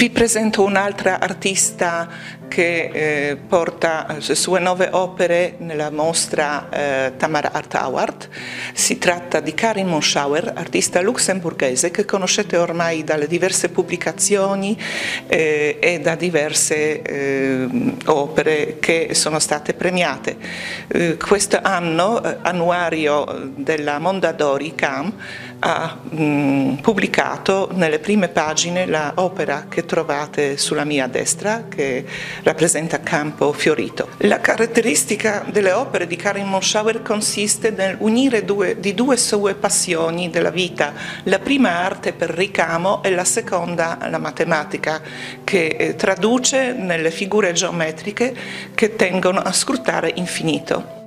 Vi presento un'altra artista che eh, porta le sue nove opere nella mostra eh, Tamara Art Award. Si tratta di Karin Monschauer, artista lussemburghese che conoscete ormai dalle diverse pubblicazioni eh, e da diverse eh, opere che sono state premiate. Eh, questo anno, eh, annuario della Mondadori CAM, ha mh, pubblicato nelle prime pagine l'opera che trovate sulla mia destra, che rappresenta Campo Fiorito. La caratteristica delle opere di Karin Monschauer consiste nell'unire di due sue passioni della vita, la prima arte per ricamo e la seconda la matematica, che eh, traduce nelle figure geometriche che tengono a scrutare infinito.